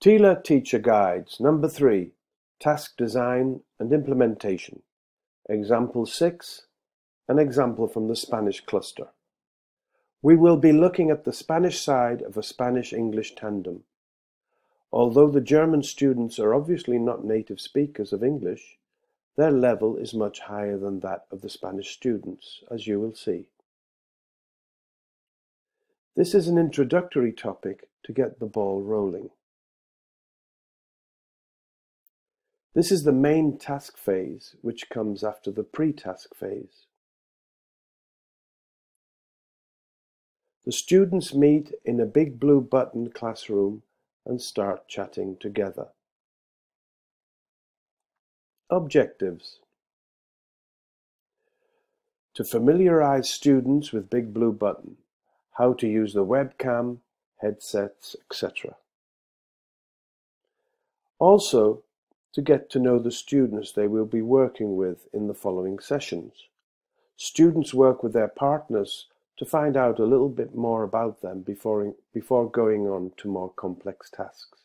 TILA Teacher Guides Number Three: Task Design and Implementation. Example 6, an example from the Spanish cluster. We will be looking at the Spanish side of a Spanish-English tandem. Although the German students are obviously not native speakers of English, their level is much higher than that of the Spanish students, as you will see. This is an introductory topic to get the ball rolling. This is the main task phase, which comes after the pre-task phase. The students meet in a Big Blue Button classroom and start chatting together. Objectives To familiarize students with Big Blue Button, how to use the webcam, headsets, etc. Also, to get to know the students they will be working with in the following sessions. Students work with their partners to find out a little bit more about them before, before going on to more complex tasks.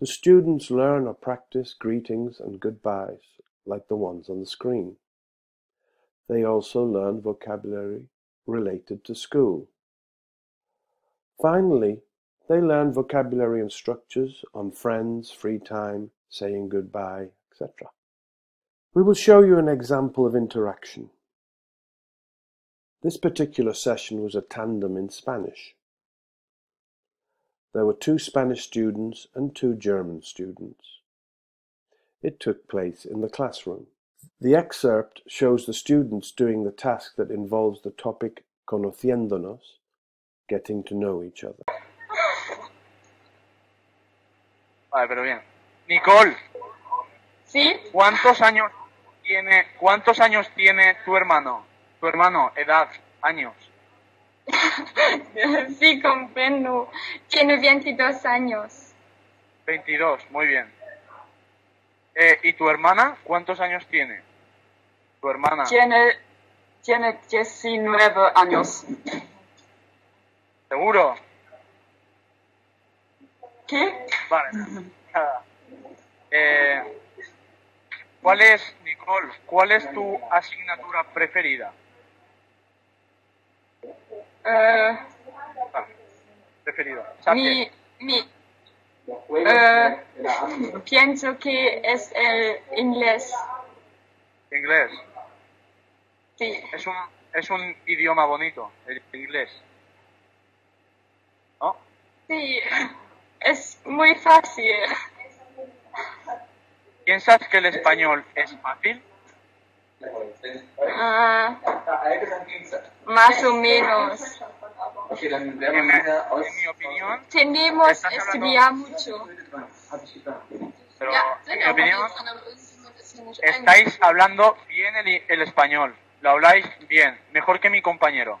The students learn or practice greetings and goodbyes like the ones on the screen. They also learn vocabulary related to school. Finally, they learn vocabulary and structures on friends, free time, saying goodbye, etc. We will show you an example of interaction. This particular session was a tandem in Spanish. There were two Spanish students and two German students. It took place in the classroom. The excerpt shows the students doing the task that involves the topic conociéndonos, getting to know each other. pero bien. Nicole. ¿Sí? ¿Cuántos años tiene, cuántos años tiene tu hermano? Tu hermano, edad, años. sí, comprendo. Tiene 22 años. 22, muy bien. Eh, ¿Y tu hermana cuántos años tiene? Tu hermana. Tiene, tiene 19 años. ¿Seguro? ¿Qué? Vale, eh, ¿Cuál es, Nicole, cuál es tu asignatura preferida? Eh, preferida. Mi, mi, eh, pienso que es el inglés. ¿Inglés? Sí. Es un, es un idioma bonito, el inglés. ¿No? Sí. Es muy fácil. ¿Piensas que el español es fácil? Ah, más o menos. En, mi opinión, tenemos estudiar mucho. Pero en mi opinión, estáis hablando bien el español, lo habláis bien, mejor que mi compañero.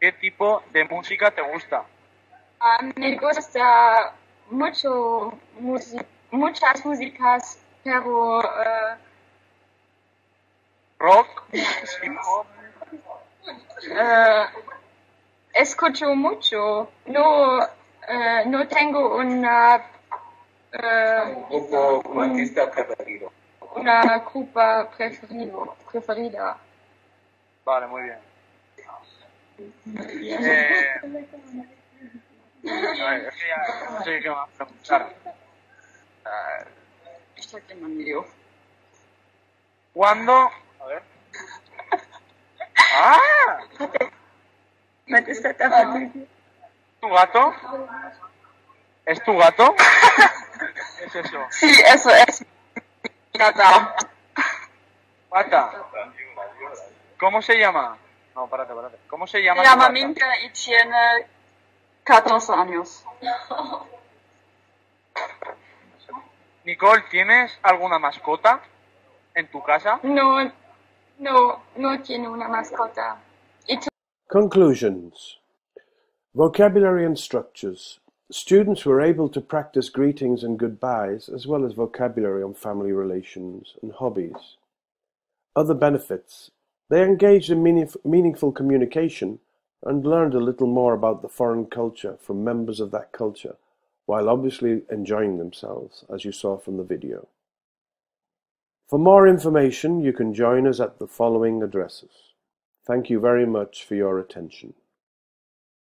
¿Qué tipo de música te gusta? me gusta mucho, muchas músicas, pero... Eh, ¿Rock? Eh, escucho mucho. No, eh, no tengo una... un grupo, un preferido. Una culpa preferida. Vale, muy bien. Eh, no ¿Cuándo? Ah. tu gato? es tu gato es eso? Sí, eso es ¿Cómo se llama? No, espérate, espérate. ¿Cómo se llama? Se llama Minka y tiene eh, 14 años. Nicole, ¿tienes alguna mascota en tu casa? No, no, no tiene una mascota. It's... Conclusions. Vocabulary and structures. Students were able to practice greetings and goodbyes as well as vocabulary on family relations and hobbies. Other benefits they engaged in meaningful communication and learned a little more about the foreign culture from members of that culture while obviously enjoying themselves, as you saw from the video. For more information, you can join us at the following addresses. Thank you very much for your attention.